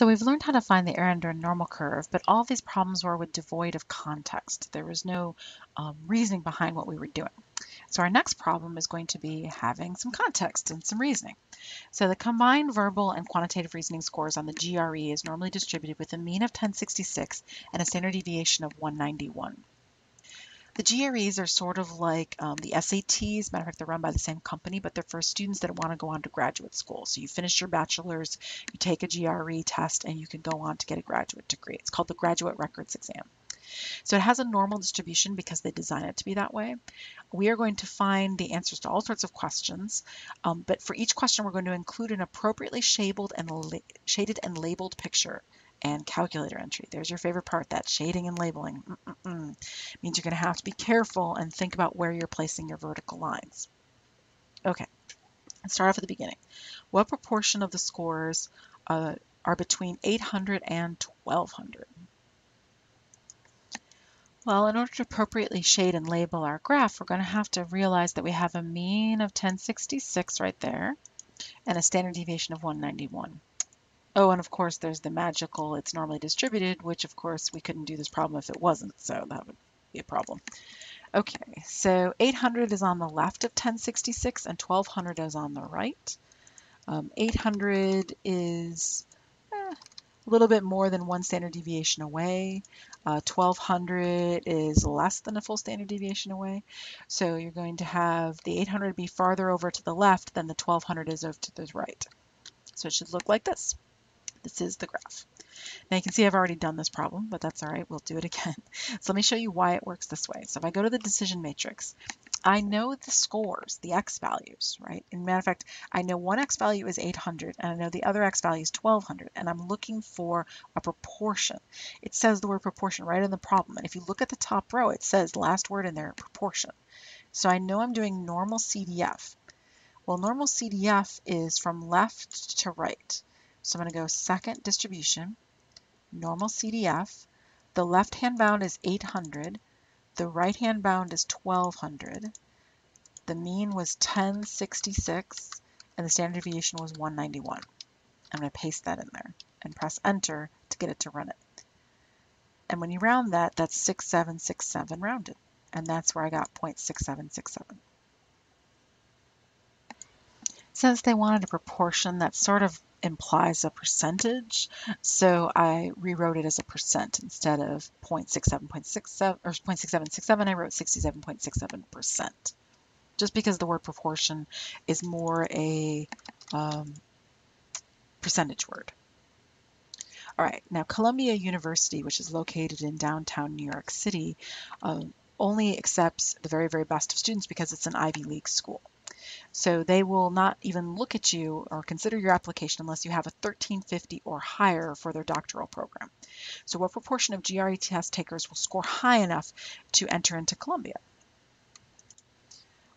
So we've learned how to find the area under a normal curve, but all these problems were with devoid of context. There was no um, reasoning behind what we were doing. So our next problem is going to be having some context and some reasoning. So the combined verbal and quantitative reasoning scores on the GRE is normally distributed with a mean of 1066 and a standard deviation of 191. The GREs are sort of like um, the SATs. Matter of fact, they're run by the same company, but they're for students that want to go on to graduate school. So you finish your bachelor's, you take a GRE test, and you can go on to get a graduate degree. It's called the Graduate Records Exam. So it has a normal distribution because they design it to be that way. We are going to find the answers to all sorts of questions, um, but for each question we're going to include an appropriately shaded and, shaded and labeled picture and calculator entry. There's your favorite part, that shading and labeling. Mm -mm -mm. Means you're going to have to be careful and think about where you're placing your vertical lines. Okay, let's start off at the beginning. What proportion of the scores uh, are between 800 and 1200? Well, in order to appropriately shade and label our graph, we're going to have to realize that we have a mean of 1066 right there and a standard deviation of 191. Oh, and of course there's the magical, it's normally distributed, which of course we couldn't do this problem if it wasn't, so that would be a problem. Okay, so 800 is on the left of 1066 and 1200 is on the right. Um, 800 is eh, a little bit more than one standard deviation away. Uh, 1200 is less than a full standard deviation away. So you're going to have the 800 be farther over to the left than the 1200 is over to the right. So it should look like this. This is the graph. Now you can see I've already done this problem, but that's all right, we'll do it again. So let me show you why it works this way. So if I go to the decision matrix, I know the scores, the x values, right? In matter of fact, I know one x value is 800 and I know the other x value is 1200 and I'm looking for a proportion. It says the word proportion right in the problem. And if you look at the top row, it says last word in there, proportion. So I know I'm doing normal CDF. Well, normal CDF is from left to right. So I'm going to go second distribution, normal CDF. The left-hand bound is 800. The right-hand bound is 1200. The mean was 1066 and the standard deviation was 191. I'm going to paste that in there and press enter to get it to run it. And when you round that, that's 6767 rounded. And that's where I got 0.6767. Since they wanted a proportion that sort of implies a percentage, so I rewrote it as a percent instead of 0.67.67 or 0.6767, I wrote 67.67%. Just because the word proportion is more a um, percentage word. All right, now Columbia University, which is located in downtown New York City, um, only accepts the very, very best of students because it's an Ivy League school. So they will not even look at you or consider your application unless you have a 1350 or higher for their doctoral program. So what proportion of GRE test takers will score high enough to enter into Columbia?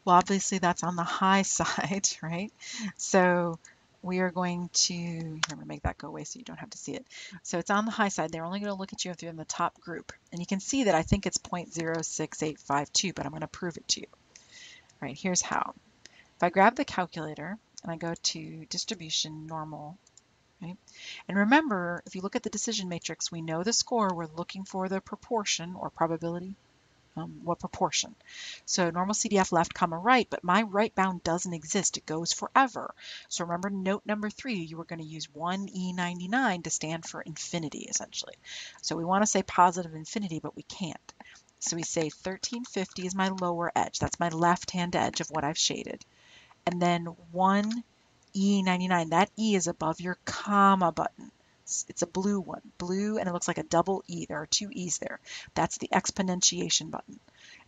Well, obviously that's on the high side, right? So we are going to, I'm going to make that go away so you don't have to see it. So it's on the high side. They're only going to look at you if you're in the top group. And you can see that I think it's 0.06852, but I'm going to prove it to you. All right, here's how. If I grab the calculator and I go to distribution normal, right? And remember, if you look at the decision matrix, we know the score, we're looking for the proportion or probability, um, what proportion. So normal CDF left comma right, but my right bound doesn't exist. It goes forever. So remember note number three, you were going to use 1E99 to stand for infinity, essentially. So we want to say positive infinity, but we can't. So we say 1350 is my lower edge. That's my left-hand edge of what I've shaded and then one E99. That E is above your comma button. It's, a blue one, blue, and it looks like a double E. There are two E's there. That's the exponentiation button.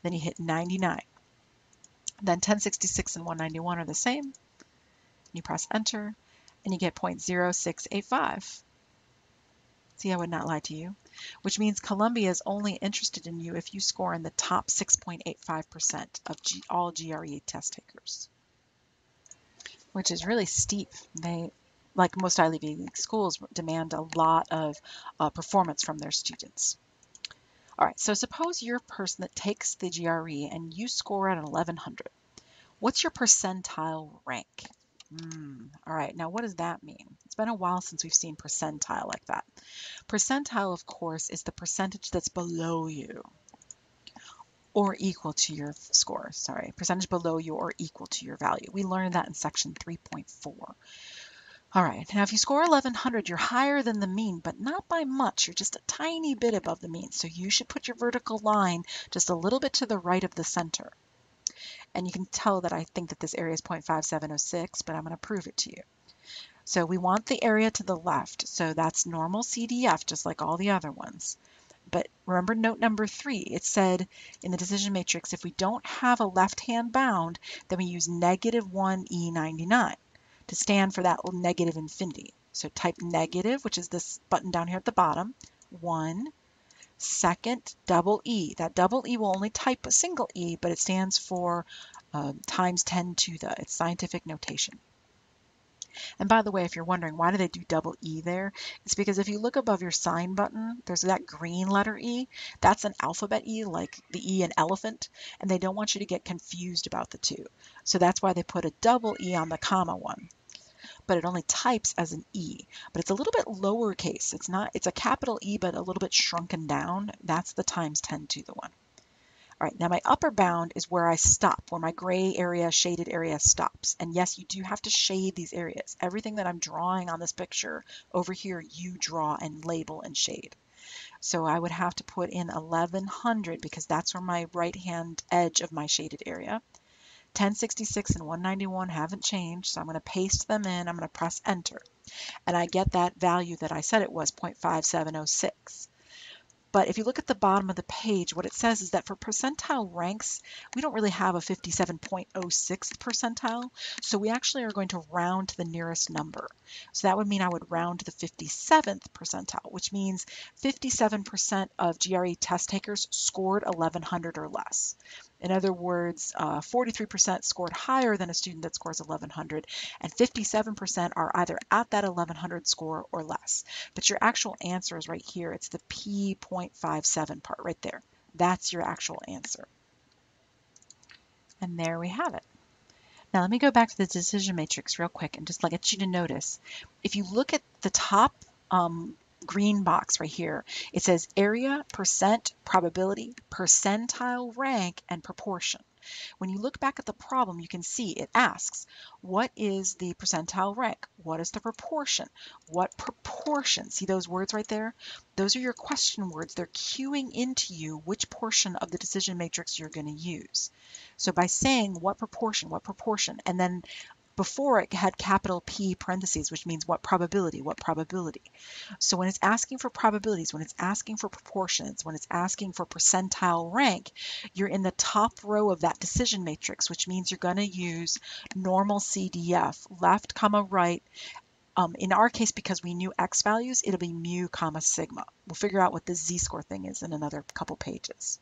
Then you hit 99. Then 1066 and 191 are the same. You press enter and you get 0.0685. See, I would not lie to you. Which means Columbia is only interested in you if you score in the top 6.85% of G all GRE test takers which is really steep. They, like most Ivy League schools, demand a lot of uh, performance from their students. All right, so suppose you're a person that takes the GRE and you score at 1100. What's your percentile rank? Mm, all right, now what does that mean? It's It's been a while since we've seen percentile like that. Percentile, of course, is the percentage that's below you or equal to your score, sorry, percentage below you or equal to your value. We learned that in section 3.4. All right, now if you score 1100, you're higher than the mean, but not by much. You're just a tiny bit above the mean. So you should put your vertical line just a little bit to the right of the center. And you can tell that I think that this area is 0.5706, but I'm going to prove it to you. So we want the area to the left. So that's normal CDF, just like all the other ones. But remember note number three, it said in the decision matrix, if we don't have a left-hand bound, then we use negative 1 E99 to stand for that little negative infinity. So type negative, which is this button down here at the bottom, 1, second double E. That double E will only type a single E, but it stands for uh, times 10 to the. It's scientific notation. And by the way, if you're wondering why do they do double E there, it's because if you look above your sign button, there's that green letter E. That's an alphabet E, like the E in elephant, and they don't want you to get confused about the two. So that's why they put a double E on the comma one. But it only types as an E, but it's a little bit lowercase. It's not, it's a capital E, but a little bit shrunken down. That's the times 10 to the one. All right, now my upper bound is where I stop, where my gray area, shaded area stops. And yes, you do have to shade these areas. Everything that I'm drawing on this picture over here, you draw and label and shade. So I would have to put in 1100 because that's where my right hand edge of my shaded area. 1066 and 191 haven't changed, so I'm going to paste them in. I'm going to press enter. And I get that value that I said it was 0.5706. But if you look at the bottom of the page, what it says is that for percentile ranks, we don't really have a 57.06 percentile. So we actually are going to round to the nearest number. So that would mean I would round to the 57th percentile, which means 57% of GRE test takers scored 1100 or less. In other words, 43% uh, scored higher than a student that scores 1100, and 57% are either at that 1100 score or less. But your actual answer is right here. It's the P.57 part right there. That's your actual answer. And there we have it. Now let me go back to the decision matrix real quick and just get you to notice. If you look at the top um, green box right here. It says area, percent, probability, percentile rank, and proportion. When you look back at the problem, you can see it asks, what is the percentile rank? What is the proportion? What proportion? See those words right there? Those are your question words. They're cueing into you which portion of the decision matrix you're going to use. So by saying what proportion, what proportion, and then before it had capital P parentheses, which means what probability, what probability. So when it's asking for probabilities, when it's asking for proportions, when it's asking for percentile rank, you're in the top row of that decision matrix, which means you're going to use normal CDF, left comma right. Um, in our case, because we knew X values, it'll be mu comma sigma. We'll figure out what the Z-score thing is in another couple pages.